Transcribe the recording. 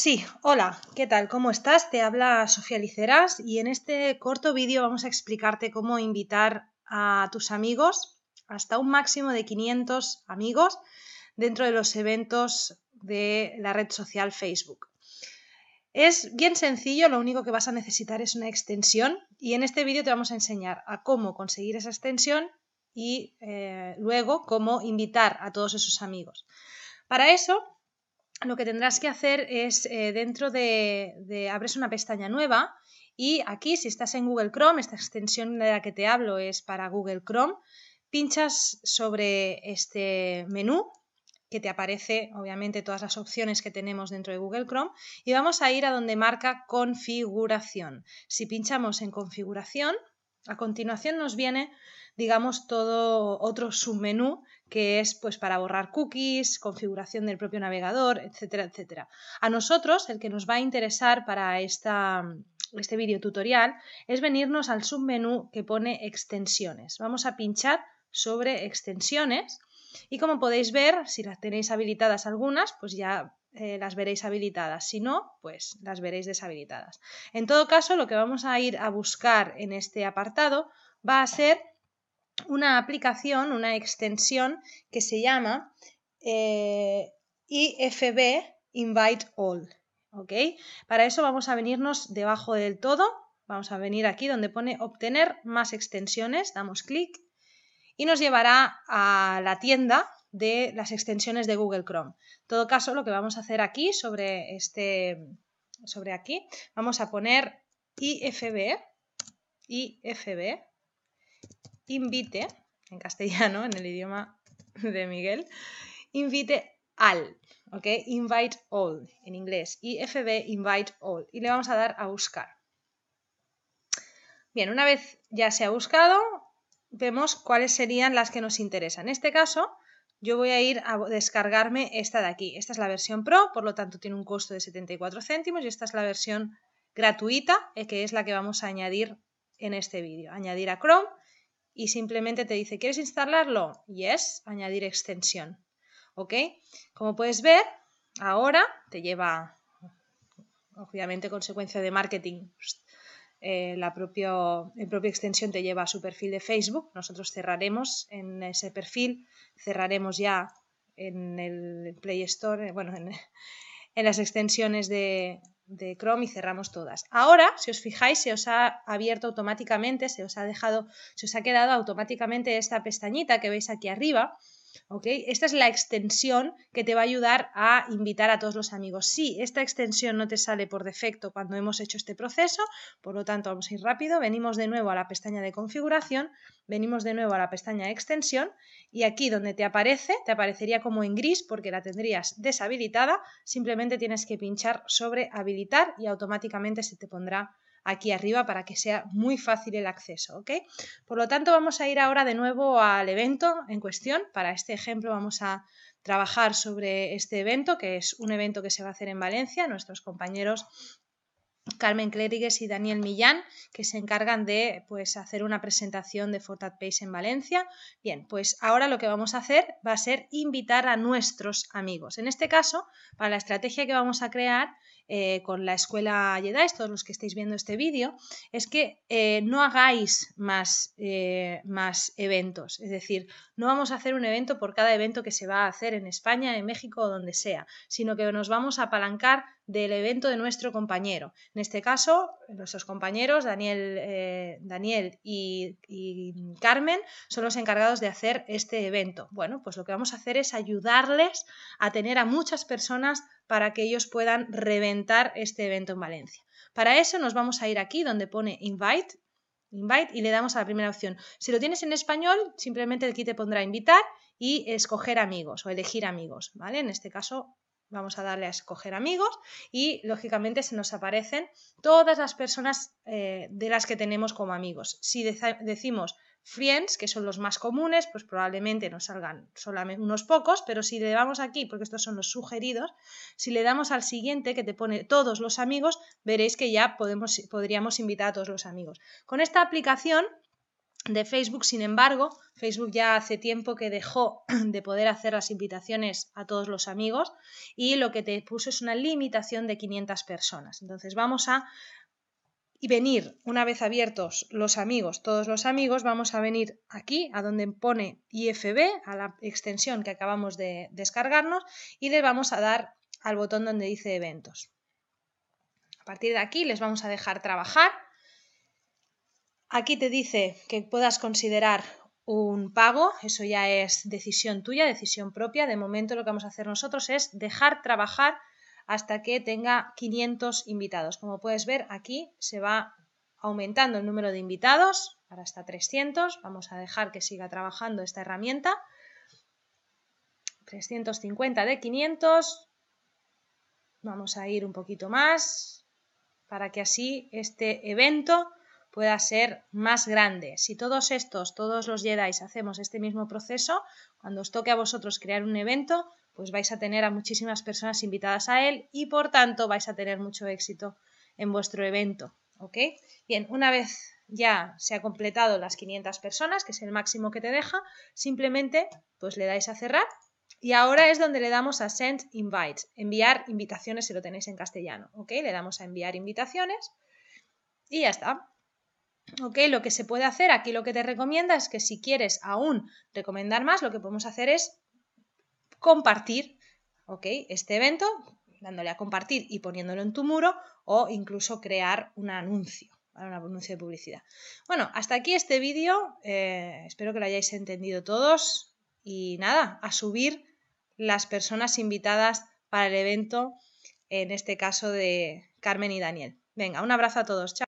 Sí, hola, ¿qué tal? ¿Cómo estás? Te habla Sofía Liceras y en este corto vídeo vamos a explicarte cómo invitar a tus amigos, hasta un máximo de 500 amigos, dentro de los eventos de la red social Facebook. Es bien sencillo, lo único que vas a necesitar es una extensión y en este vídeo te vamos a enseñar a cómo conseguir esa extensión y eh, luego cómo invitar a todos esos amigos. Para eso lo que tendrás que hacer es eh, dentro de, abres una pestaña nueva y aquí si estás en Google Chrome, esta extensión de la que te hablo es para Google Chrome, pinchas sobre este menú que te aparece obviamente todas las opciones que tenemos dentro de Google Chrome y vamos a ir a donde marca configuración. Si pinchamos en configuración, a continuación nos viene digamos todo otro submenú que es pues para borrar cookies, configuración del propio navegador, etcétera, etcétera. A nosotros, el que nos va a interesar para esta, este video tutorial es venirnos al submenú que pone extensiones. Vamos a pinchar sobre extensiones y como podéis ver, si las tenéis habilitadas algunas, pues ya eh, las veréis habilitadas. Si no, pues las veréis deshabilitadas. En todo caso, lo que vamos a ir a buscar en este apartado va a ser una aplicación, una extensión que se llama eh, IFB Invite All. ¿ok? Para eso vamos a venirnos debajo del todo, vamos a venir aquí donde pone obtener más extensiones, damos clic y nos llevará a la tienda de las extensiones de Google Chrome. En todo caso, lo que vamos a hacer aquí sobre este sobre aquí, vamos a poner IFB IFB invite, en castellano, en el idioma de Miguel, invite al, ¿ok? Invite all, en inglés, IFB invite all, y le vamos a dar a buscar. Bien, una vez ya se ha buscado, vemos cuáles serían las que nos interesan. En este caso, yo voy a ir a descargarme esta de aquí. Esta es la versión Pro, por lo tanto tiene un costo de 74 céntimos y esta es la versión gratuita, eh, que es la que vamos a añadir en este vídeo. Añadir a Chrome y simplemente te dice, ¿quieres instalarlo? Yes, añadir extensión. ¿Ok? Como puedes ver, ahora te lleva, obviamente consecuencia de marketing, eh, la propio, el propia extensión te lleva a su perfil de Facebook. Nosotros cerraremos en ese perfil, cerraremos ya en el Play Store, eh, bueno, en, en las extensiones de, de Chrome y cerramos todas. Ahora, si os fijáis, se os ha abierto automáticamente, se os ha dejado, se os ha quedado automáticamente esta pestañita que veis aquí arriba, esta es la extensión que te va a ayudar a invitar a todos los amigos. Sí, esta extensión no te sale por defecto cuando hemos hecho este proceso, por lo tanto vamos a ir rápido, venimos de nuevo a la pestaña de configuración, venimos de nuevo a la pestaña extensión y aquí donde te aparece, te aparecería como en gris porque la tendrías deshabilitada, simplemente tienes que pinchar sobre habilitar y automáticamente se te pondrá aquí arriba para que sea muy fácil el acceso, ¿ok? Por lo tanto, vamos a ir ahora de nuevo al evento en cuestión. Para este ejemplo vamos a trabajar sobre este evento, que es un evento que se va a hacer en Valencia. Nuestros compañeros Carmen Clérigues y Daniel Millán, que se encargan de pues, hacer una presentación de Fortat Pace en Valencia. Bien, pues ahora lo que vamos a hacer va a ser invitar a nuestros amigos. En este caso, para la estrategia que vamos a crear, eh, con la escuela Jedi, todos los que estéis viendo este vídeo, es que eh, no hagáis más, eh, más eventos. Es decir, no vamos a hacer un evento por cada evento que se va a hacer en España, en México o donde sea, sino que nos vamos a apalancar del evento de nuestro compañero. En este caso, nuestros compañeros, Daniel, Daniel y, y, Carmen, son los encargados de hacer este evento. Bueno, pues lo que vamos a hacer es ayudarles a tener a muchas personas para que ellos puedan reventar este evento en Valencia. Para eso nos vamos a ir aquí donde pone Invite, Invite y le damos a la primera opción. Si lo tienes en español, simplemente aquí te pondrá invitar y escoger amigos o elegir amigos, ¿vale? En este caso vamos a darle a escoger amigos y lógicamente se nos aparecen todas las personas eh, de las que tenemos como amigos. Si decimos friends, que son los más comunes, pues probablemente nos salgan solamente unos pocos, pero si le damos aquí, porque estos son los sugeridos, si le damos al siguiente que te pone todos los amigos, veréis que ya podemos, podríamos invitar a todos los amigos. Con esta aplicación de Facebook, sin embargo, Facebook ya hace tiempo que dejó de poder hacer las invitaciones a todos los amigos y lo que te puso es una limitación de 500 personas. Entonces vamos a venir, una vez abiertos los amigos, todos los amigos, vamos a venir aquí a donde pone IFB, a la extensión que acabamos de descargarnos y le vamos a dar al botón donde dice eventos. A partir de aquí les vamos a dejar trabajar Aquí te dice que puedas considerar un pago, eso ya es decisión tuya, decisión propia. De momento lo que vamos a hacer nosotros es dejar trabajar hasta que tenga 500 invitados. Como puedes ver, aquí se va aumentando el número de invitados, ahora está 300. Vamos a dejar que siga trabajando esta herramienta. 350 de 500. Vamos a ir un poquito más para que así este evento pueda ser más grande. Si todos estos, todos los Jedi hacemos este mismo proceso, cuando os toque a vosotros crear un evento, pues vais a tener a muchísimas personas invitadas a él y por tanto vais a tener mucho éxito en vuestro evento. ¿Ok? Bien, una vez ya se ha completado las 500 personas, que es el máximo que te deja, simplemente pues le dais a cerrar y ahora es donde le damos a Send Invites, enviar invitaciones si lo tenéis en castellano. ¿Ok? Le damos a enviar invitaciones y ya está. ¿Ok? Lo que se puede hacer, aquí lo que te recomienda es que si quieres aún recomendar más, lo que podemos hacer es compartir, ¿ok? Este evento, dándole a compartir y poniéndolo en tu muro o incluso crear un anuncio, un anuncio de publicidad. Bueno, hasta aquí este vídeo, eh, espero que lo hayáis entendido todos y nada, a subir las personas invitadas para el evento, en este caso de Carmen y Daniel. Venga, un abrazo a todos, chao.